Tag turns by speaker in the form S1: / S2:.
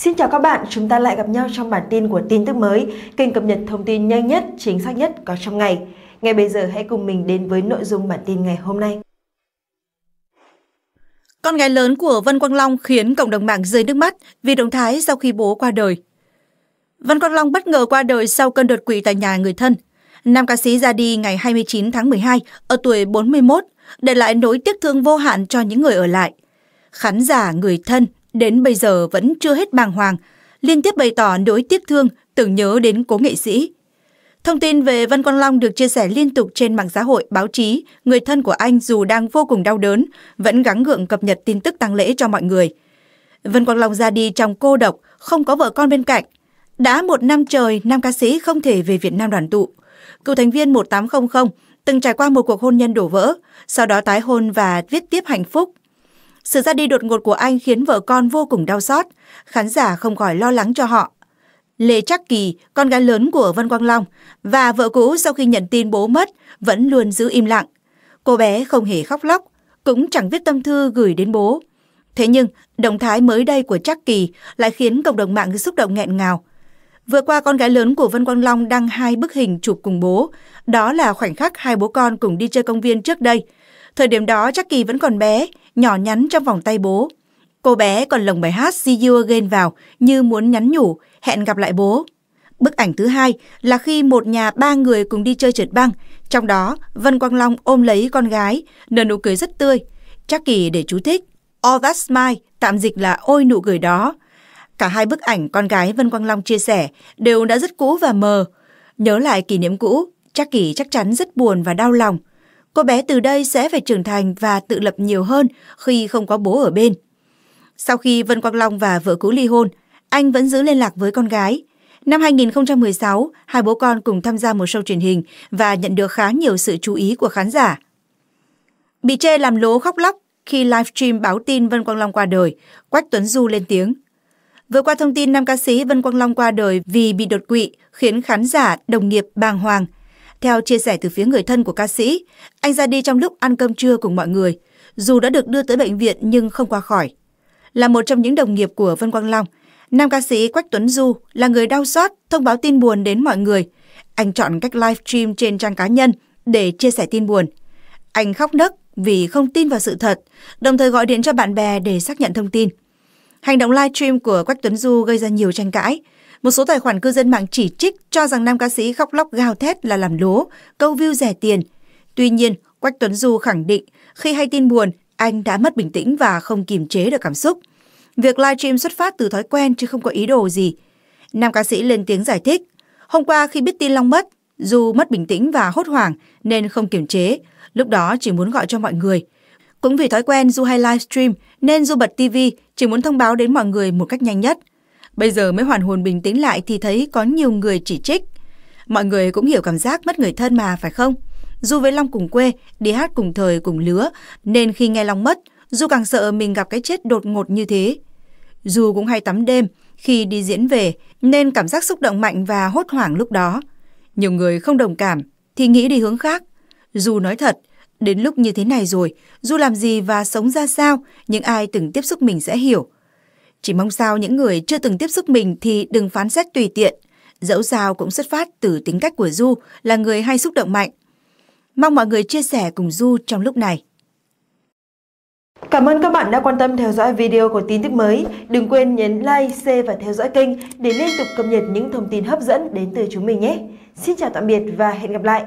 S1: Xin chào các bạn, chúng ta lại gặp nhau trong bản tin của tin tức mới, kênh cập nhật thông tin nhanh nhất, chính xác nhất có trong ngày. Ngay bây giờ hãy cùng mình đến với nội dung bản tin ngày hôm nay.
S2: Con gái lớn của Vân Quang Long khiến cộng đồng mạng rơi nước mắt vì động thái sau khi bố qua đời. Vân Quang Long bất ngờ qua đời sau cơn đột quỵ tại nhà người thân. Nam ca sĩ ra đi ngày 29 tháng 12 ở tuổi 41, để lại nỗi tiếc thương vô hạn cho những người ở lại. Khán giả, người thân đến bây giờ vẫn chưa hết bàng hoàng, liên tiếp bày tỏ nỗi tiếc thương, tưởng nhớ đến cố nghệ sĩ. Thông tin về Văn Quang Long được chia sẻ liên tục trên mạng xã hội, báo chí. Người thân của anh dù đang vô cùng đau đớn, vẫn gắng gượng cập nhật tin tức tang lễ cho mọi người. Vân Quang Long ra đi trong cô độc, không có vợ con bên cạnh. Đã một năm trời, nam ca sĩ không thể về Việt Nam đoàn tụ. Cựu thành viên 1800 từng trải qua một cuộc hôn nhân đổ vỡ, sau đó tái hôn và viết tiếp hạnh phúc. Sự ra đi đột ngột của anh khiến vợ con vô cùng đau xót, khán giả không khỏi lo lắng cho họ. Lê Trắc Kỳ, con gái lớn của Vân Quang Long, và vợ cũ sau khi nhận tin bố mất vẫn luôn giữ im lặng. Cô bé không hề khóc lóc, cũng chẳng viết tâm thư gửi đến bố. Thế nhưng, động thái mới đây của Trắc Kỳ lại khiến cộng đồng mạng xúc động nghẹn ngào. Vừa qua con gái lớn của Vân Quang Long đăng hai bức hình chụp cùng bố. Đó là khoảnh khắc hai bố con cùng đi chơi công viên trước đây. Thời điểm đó Trắc Kỳ vẫn còn bé, nhỏ nhắn trong vòng tay bố. Cô bé còn lồng bài hát See You Again vào như muốn nhắn nhủ, hẹn gặp lại bố. Bức ảnh thứ hai là khi một nhà ba người cùng đi chơi trượt băng, trong đó Vân Quang Long ôm lấy con gái, nở nụ cười rất tươi. Chắc kỳ để chú thích. All that smile, tạm dịch là ôi nụ cười đó. Cả hai bức ảnh con gái Vân Quang Long chia sẻ đều đã rất cũ và mờ. Nhớ lại kỷ niệm cũ, chắc kỳ chắc chắn rất buồn và đau lòng. Cô bé từ đây sẽ phải trưởng thành và tự lập nhiều hơn khi không có bố ở bên. Sau khi Vân Quang Long và vợ cũ ly hôn, anh vẫn giữ liên lạc với con gái. Năm 2016, hai bố con cùng tham gia một show truyền hình và nhận được khá nhiều sự chú ý của khán giả. Bị chê làm lố khóc lóc khi livestream báo tin Vân Quang Long qua đời, Quách Tuấn Du lên tiếng. Vừa qua thông tin nam ca sĩ Vân Quang Long qua đời vì bị đột quỵ khiến khán giả, đồng nghiệp bàng hoàng. Theo chia sẻ từ phía người thân của ca sĩ, anh ra đi trong lúc ăn cơm trưa cùng mọi người. Dù đã được đưa tới bệnh viện nhưng không qua khỏi. Là một trong những đồng nghiệp của Vân Quang Long, nam ca sĩ Quách Tuấn Du là người đau xót thông báo tin buồn đến mọi người. Anh chọn cách live stream trên trang cá nhân để chia sẻ tin buồn. Anh khóc nấc vì không tin vào sự thật, đồng thời gọi điện cho bạn bè để xác nhận thông tin. Hành động live stream của Quách Tuấn Du gây ra nhiều tranh cãi. Một số tài khoản cư dân mạng chỉ trích cho rằng nam ca sĩ khóc lóc gào thét là làm lố, câu view rẻ tiền. Tuy nhiên, Quách Tuấn Du khẳng định khi hay tin buồn, anh đã mất bình tĩnh và không kiềm chế được cảm xúc. Việc livestream xuất phát từ thói quen chứ không có ý đồ gì. Nam ca sĩ lên tiếng giải thích. Hôm qua khi biết tin Long mất, dù mất bình tĩnh và hốt hoảng nên không kiềm chế, lúc đó chỉ muốn gọi cho mọi người. Cũng vì thói quen Du hay livestream nên Du bật TV chỉ muốn thông báo đến mọi người một cách nhanh nhất. Bây giờ mới hoàn hồn bình tĩnh lại thì thấy có nhiều người chỉ trích. Mọi người cũng hiểu cảm giác mất người thân mà, phải không? Du với Long cùng quê, đi hát cùng thời cùng lứa, nên khi nghe Long mất, Du càng sợ mình gặp cái chết đột ngột như thế. Du cũng hay tắm đêm, khi đi diễn về, nên cảm giác xúc động mạnh và hốt hoảng lúc đó. Nhiều người không đồng cảm, thì nghĩ đi hướng khác. Du nói thật, đến lúc như thế này rồi, Du làm gì và sống ra sao, những ai từng tiếp xúc mình sẽ hiểu. Chỉ mong sao những người chưa từng tiếp xúc mình thì đừng phán xét tùy tiện. Dẫu sao cũng xuất phát từ tính cách của Du là người hay xúc động mạnh. Mong mọi người chia sẻ cùng Du trong lúc này.
S1: Cảm ơn các bạn đã quan tâm theo dõi video của tin tức mới. Đừng quên nhấn like, share và theo dõi kênh để liên tục cập nhật những thông tin hấp dẫn đến từ chúng mình nhé. Xin chào tạm biệt và hẹn gặp lại!